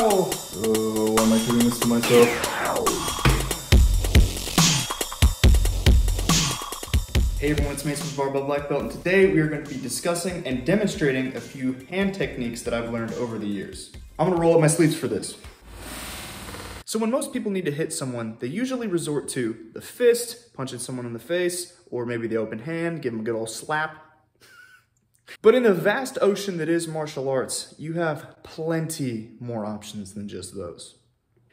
Ow! Oh, why am I doing this to myself? Hey everyone, it's Mason with Barbell Black Belt, and today we are going to be discussing and demonstrating a few hand techniques that I've learned over the years. I'm going to roll up my sleeves for this. So when most people need to hit someone, they usually resort to the fist, punching someone in the face, or maybe the open hand, give them a good old slap. But in the vast ocean that is martial arts, you have plenty more options than just those.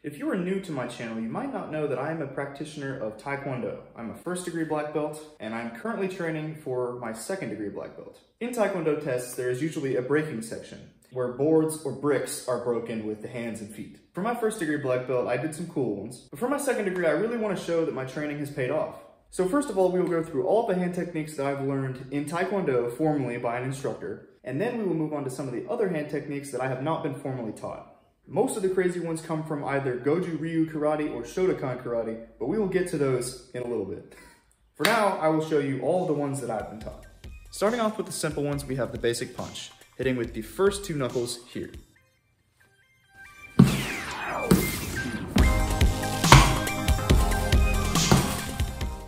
If you are new to my channel, you might not know that I am a practitioner of Taekwondo. I'm a first degree black belt, and I'm currently training for my second degree black belt. In Taekwondo tests, there is usually a breaking section, where boards or bricks are broken with the hands and feet. For my first degree black belt, I did some cool ones, but for my second degree, I really want to show that my training has paid off. So first of all, we will go through all the hand techniques that I've learned in Taekwondo formally by an instructor, and then we will move on to some of the other hand techniques that I have not been formally taught. Most of the crazy ones come from either Goju Ryu Karate or Shotokan Karate, but we will get to those in a little bit. For now, I will show you all the ones that I've been taught. Starting off with the simple ones, we have the basic punch, hitting with the first two knuckles here.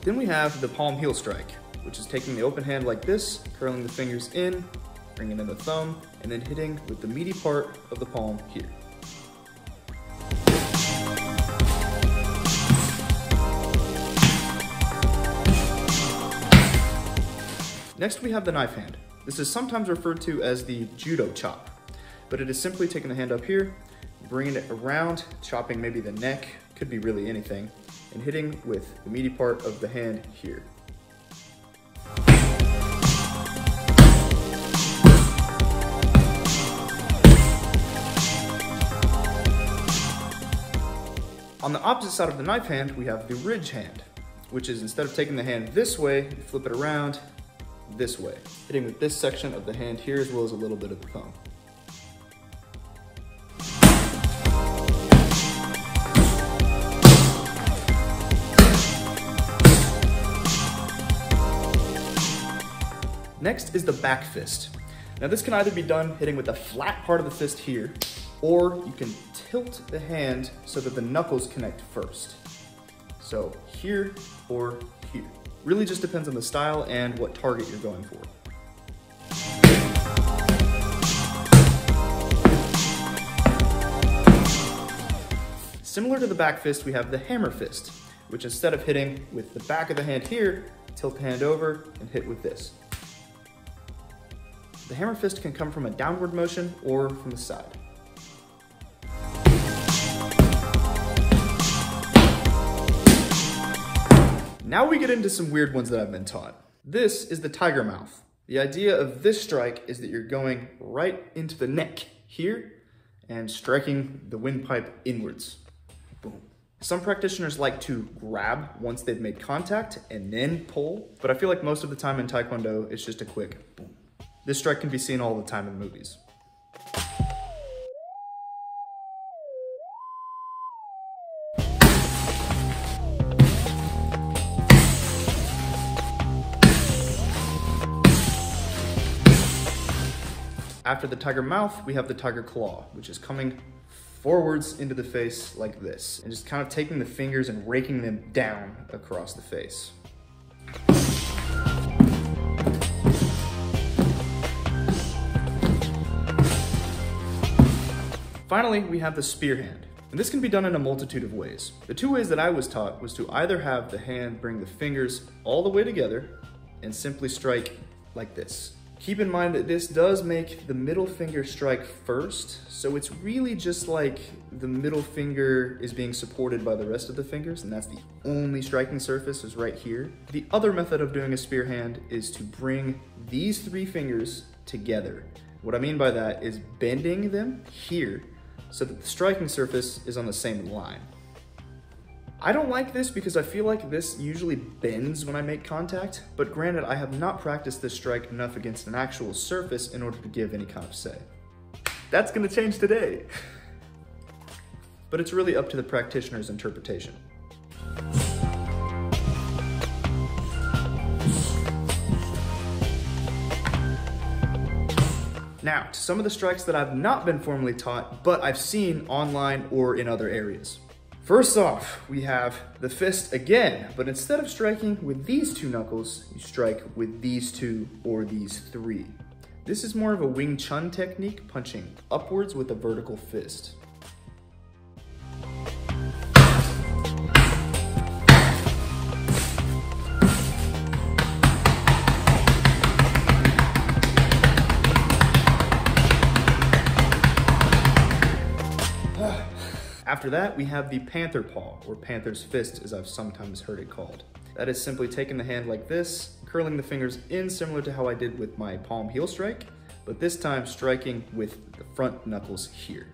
Then we have the palm heel strike, which is taking the open hand like this, curling the fingers in, bringing in the thumb, and then hitting with the meaty part of the palm here. Next we have the knife hand. This is sometimes referred to as the judo chop, but it is simply taking the hand up here, bringing it around, chopping maybe the neck, could be really anything, and hitting with the meaty part of the hand here. On the opposite side of the knife hand, we have the ridge hand, which is instead of taking the hand this way, you flip it around this way, hitting with this section of the hand here as well as a little bit of the thumb. Next is the back fist. Now this can either be done hitting with the flat part of the fist here, or you can tilt the hand so that the knuckles connect first. So here or here. Really just depends on the style and what target you're going for. Similar to the back fist, we have the hammer fist, which instead of hitting with the back of the hand here, tilt the hand over and hit with this. The hammer fist can come from a downward motion or from the side. Now we get into some weird ones that I've been taught. This is the tiger mouth. The idea of this strike is that you're going right into the neck here and striking the windpipe inwards. Boom. Some practitioners like to grab once they've made contact and then pull, but I feel like most of the time in Taekwondo, it's just a quick. This strike can be seen all the time in movies. After the tiger mouth, we have the tiger claw, which is coming forwards into the face like this, and just kind of taking the fingers and raking them down across the face. Finally, we have the spear hand. And this can be done in a multitude of ways. The two ways that I was taught was to either have the hand bring the fingers all the way together and simply strike like this. Keep in mind that this does make the middle finger strike first, so it's really just like the middle finger is being supported by the rest of the fingers, and that's the only striking surface is right here. The other method of doing a spear hand is to bring these three fingers together. What I mean by that is bending them here so that the striking surface is on the same line. I don't like this because I feel like this usually bends when I make contact, but granted I have not practiced this strike enough against an actual surface in order to give any kind of say. That's gonna change today. but it's really up to the practitioner's interpretation. Now, to some of the strikes that I've not been formally taught, but I've seen online or in other areas. First off, we have the fist again, but instead of striking with these two knuckles, you strike with these two or these three. This is more of a Wing Chun technique, punching upwards with a vertical fist. After that, we have the panther paw, or panther's fist, as I've sometimes heard it called. That is simply taking the hand like this, curling the fingers in similar to how I did with my palm heel strike, but this time striking with the front knuckles here.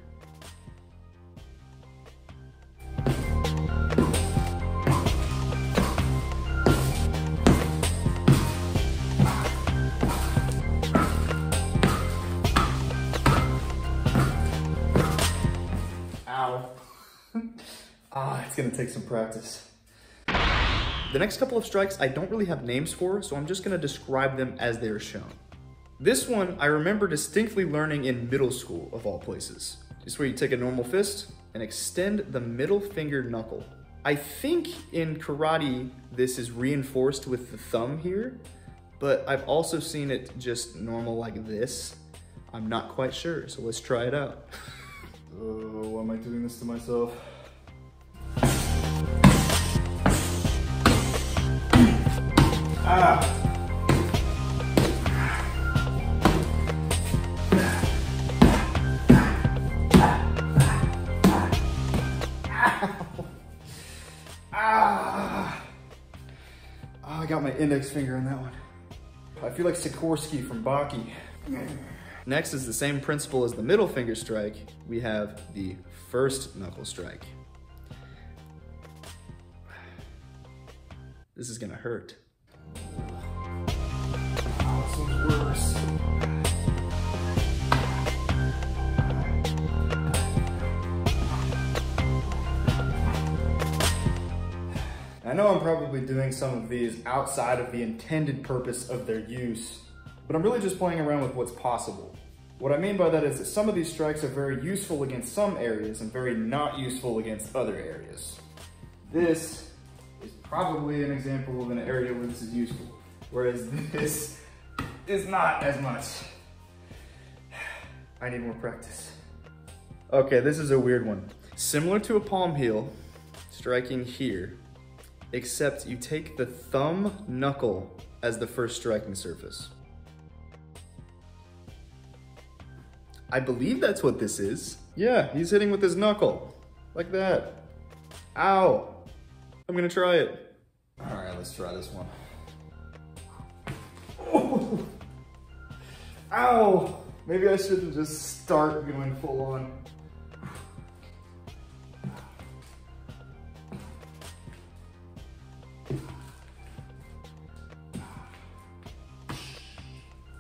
Gonna take some practice. The next couple of strikes I don't really have names for, so I'm just gonna describe them as they are shown. This one I remember distinctly learning in middle school, of all places. Just where you take a normal fist and extend the middle finger knuckle. I think in karate, this is reinforced with the thumb here, but I've also seen it just normal like this. I'm not quite sure, so let's try it out. oh, why am I doing this to myself? Ah! Ah! Oh, I got my index finger on that one. I feel like Sikorsky from Baki. Next is the same principle as the middle finger strike. We have the first knuckle strike. This is gonna hurt. Worse. I know I'm probably doing some of these outside of the intended purpose of their use, but I'm really just playing around with what's possible. What I mean by that is that some of these strikes are very useful against some areas and very not useful against other areas. This is probably an example of an area where this is useful, whereas this is not as much. I need more practice. Okay, this is a weird one. Similar to a palm heel, striking here, except you take the thumb knuckle as the first striking surface. I believe that's what this is. Yeah, he's hitting with his knuckle. Like that. Ow. I'm gonna try it. All right, let's try this one. Oh. Ow. Maybe I shouldn't just start going full on.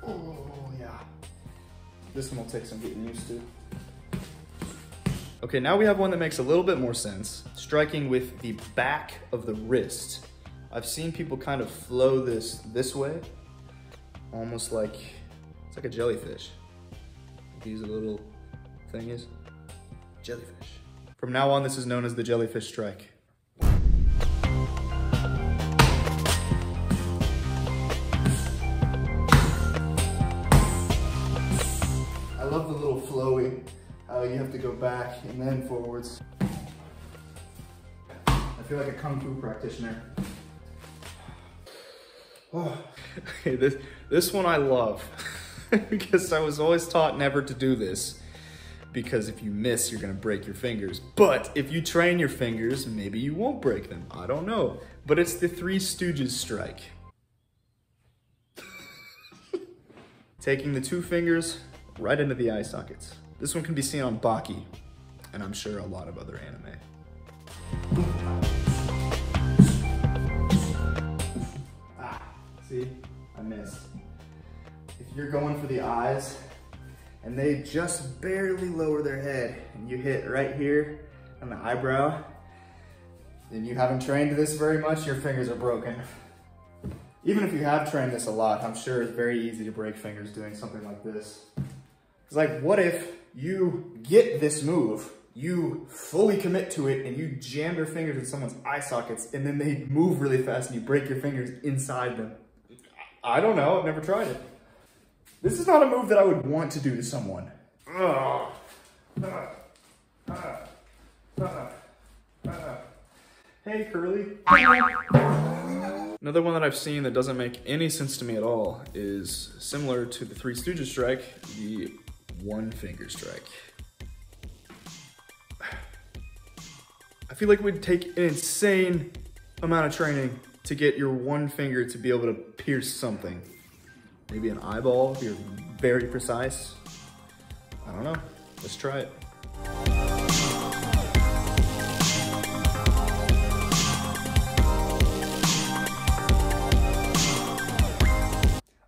Oh, yeah. This one will take some getting used to. Okay, now we have one that makes a little bit more sense. Striking with the back of the wrist. I've seen people kind of flow this this way, almost like, it's like a jellyfish. These little thing is, jellyfish. From now on, this is known as the jellyfish strike. I love the little flowy, how you have to go back and then forwards. I feel like a kung fu practitioner. Oh. Okay, this, this one I love because I was always taught never to do this because if you miss, you're gonna break your fingers. But if you train your fingers, maybe you won't break them. I don't know. But it's the Three Stooges strike. Taking the two fingers right into the eye sockets. This one can be seen on Baki, and I'm sure a lot of other anime. Ah, see, I missed. You're going for the eyes, and they just barely lower their head, and you hit right here on the eyebrow, and you haven't trained this very much, your fingers are broken. Even if you have trained this a lot, I'm sure it's very easy to break fingers doing something like this. It's like, what if you get this move, you fully commit to it, and you jam your fingers in someone's eye sockets, and then they move really fast and you break your fingers inside them? I don't know, I've never tried it. This is not a move that I would want to do to someone. Ugh. Hey, Curly. Another one that I've seen that doesn't make any sense to me at all is similar to the Three Stooges strike, the one finger strike. I feel like it would take an insane amount of training to get your one finger to be able to pierce something. Maybe an eyeball if you're very precise. I don't know. Let's try it.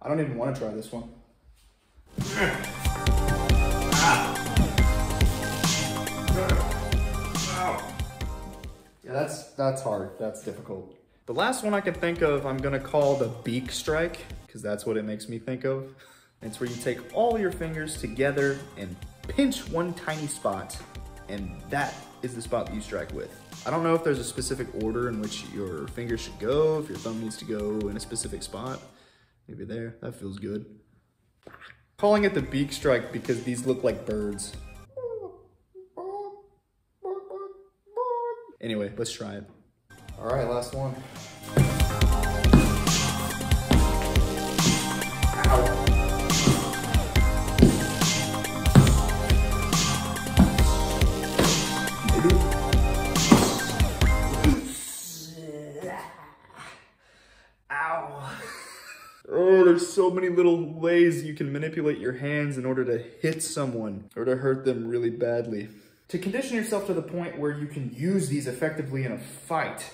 I don't even want to try this one. Ah. Yeah, that's that's hard. That's difficult. The last one I can think of, I'm gonna call the beak strike, because that's what it makes me think of. It's where you take all your fingers together and pinch one tiny spot, and that is the spot that you strike with. I don't know if there's a specific order in which your fingers should go, if your thumb needs to go in a specific spot. Maybe there, that feels good. Calling it the beak strike because these look like birds. Anyway, let's try it. All right, last one. Oh, there's so many little ways you can manipulate your hands in order to hit someone or to hurt them really badly. To condition yourself to the point where you can use these effectively in a fight,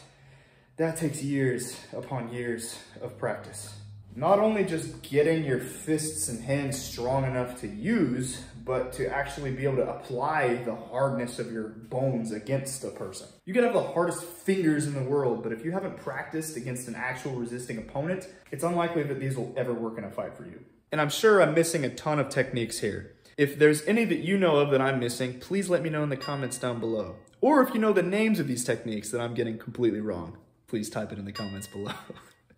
that takes years upon years of practice. Not only just getting your fists and hands strong enough to use, but to actually be able to apply the hardness of your bones against a person. You can have the hardest fingers in the world, but if you haven't practiced against an actual resisting opponent, it's unlikely that these will ever work in a fight for you. And I'm sure I'm missing a ton of techniques here. If there's any that you know of that I'm missing, please let me know in the comments down below. Or if you know the names of these techniques that I'm getting completely wrong, please type it in the comments below.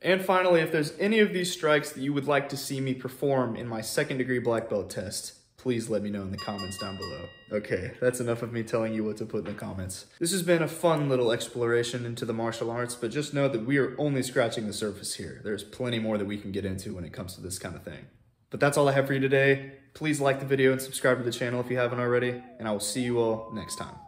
And finally, if there's any of these strikes that you would like to see me perform in my second degree black belt test, please let me know in the comments down below. Okay, that's enough of me telling you what to put in the comments. This has been a fun little exploration into the martial arts, but just know that we are only scratching the surface here. There's plenty more that we can get into when it comes to this kind of thing. But that's all I have for you today. Please like the video and subscribe to the channel if you haven't already, and I will see you all next time.